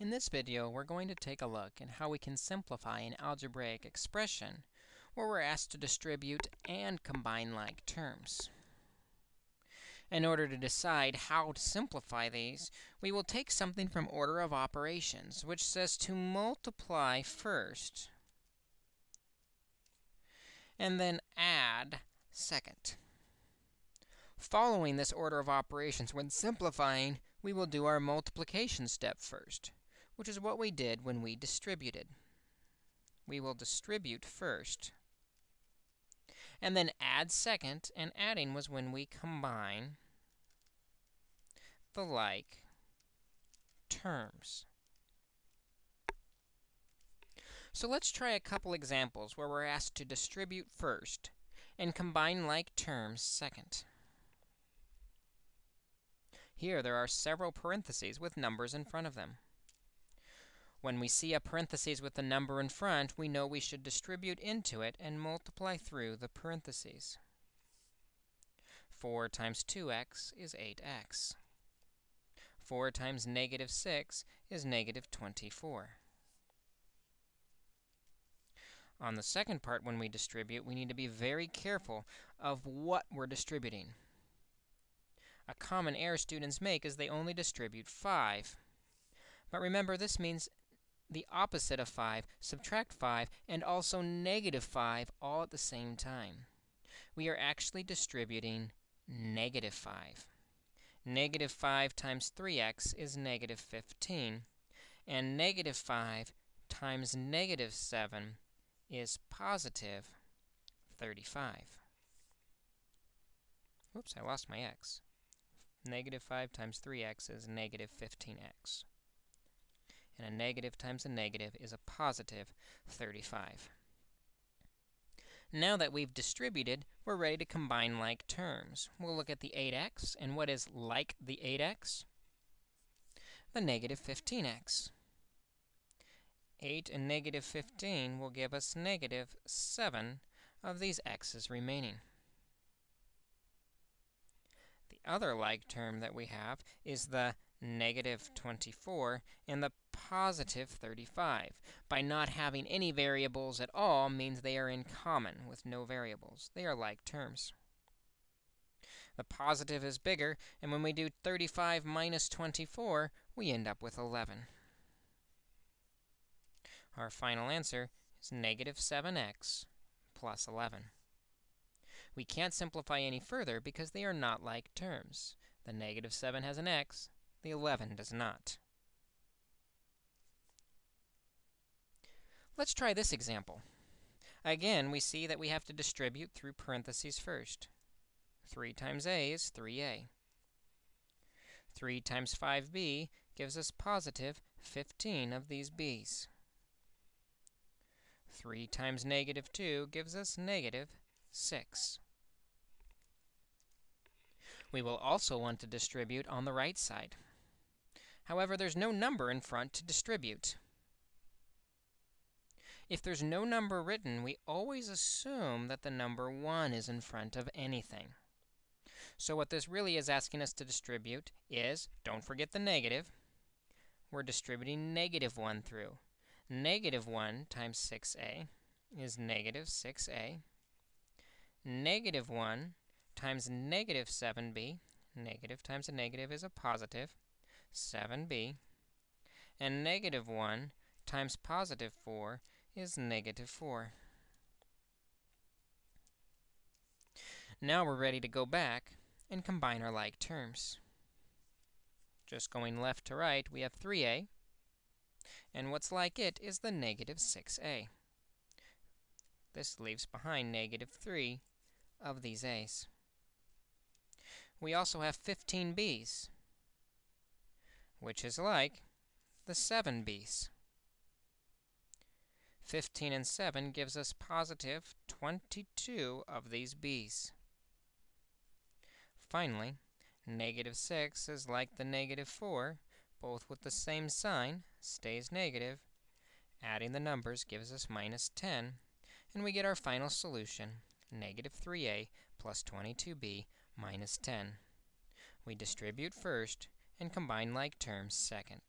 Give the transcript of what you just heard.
In this video, we're going to take a look at how we can simplify an algebraic expression where we're asked to distribute and combine like terms. In order to decide how to simplify these, we will take something from order of operations, which says to multiply first and then add second. Following this order of operations, when simplifying, we will do our multiplication step first which is what we did when we distributed. We will distribute first, and then add second, and adding was when we combine the like terms. So let's try a couple examples where we're asked to distribute first and combine like terms second. Here, there are several parentheses with numbers in front of them. When we see a parentheses with the number in front, we know we should distribute into it and multiply through the parentheses. 4 times 2x is 8x. 4 times negative 6 is negative 24. On the second part, when we distribute, we need to be very careful of what we're distributing. A common error students make is they only distribute 5. But remember, this means the opposite of 5, subtract 5, and also negative 5 all at the same time. We are actually distributing negative 5. Negative 5 times 3x is negative 15, and negative 5 times negative 7 is positive 35. Oops, I lost my x. Negative 5 times 3x is negative 15x and a negative times a negative is a positive 35. Now that we've distributed, we're ready to combine like terms. We'll look at the 8x, and what is like the 8x? The negative 15x. 8 and negative 15 will give us negative 7 of these x's remaining. The other like term that we have is the negative 24 and the positive 35. By not having any variables at all means they are in common with no variables. They are like terms. The positive is bigger, and when we do 35 minus 24, we end up with 11. Our final answer is negative 7x plus 11. We can't simplify any further because they are not like terms. The negative 7 has an x, the 11 does not. Let's try this example. Again, we see that we have to distribute through parentheses first. 3 times a is 3a. 3 times 5b gives us positive 15 of these b's. 3 times negative 2 gives us negative 6. We will also want to distribute on the right side. However, there's no number in front to distribute. If there's no number written, we always assume that the number 1 is in front of anything. So what this really is asking us to distribute is, don't forget the negative, we're distributing negative 1 through. Negative 1 times 6a is negative 6a. Negative 1 times negative 7b, negative times a negative is a positive, 7b. And negative 1 times positive 4 is negative 4. Now we're ready to go back and combine our like terms. Just going left to right, we have 3a, and what's like it is the negative 6a. This leaves behind negative 3 of these a's. We also have 15 b's which is like the 7 b's. 15 and 7 gives us positive 22 of these b's. Finally, negative 6 is like the negative 4, both with the same sign, stays negative. Adding the numbers gives us minus 10, and we get our final solution, negative 3a plus 22b minus 10. We distribute first, and combine like terms second.